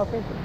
Okay.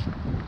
Göster